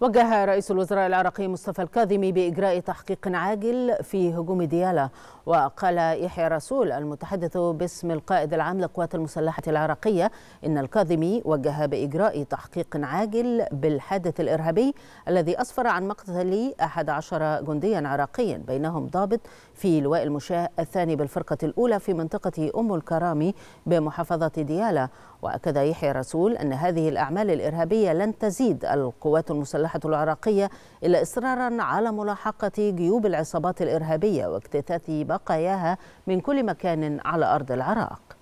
وجه رئيس الوزراء العراقي مصطفى الكاظمي بإجراء تحقيق عاجل في هجوم ديالا. وقال يحيى رسول المتحدث باسم القائد العام للقوات المسلحة العراقية إن الكاظمي وجه بإجراء تحقيق عاجل بالحادث الإرهابي الذي أسفر عن مقتل 11 جنديا عراقيا. بينهم ضابط في لواء المشاة الثاني بالفرقة الأولى في منطقة أم الكرامي بمحافظة ديالا. وأكد يحيى رسول أن هذه الأعمال الإرهابية لن تزيد القوات المسلحة العراقية إلا إصرارا على ملاحقة جيوب العصابات الإرهابية واكتتاث بقاياها من كل مكان على أرض العراق.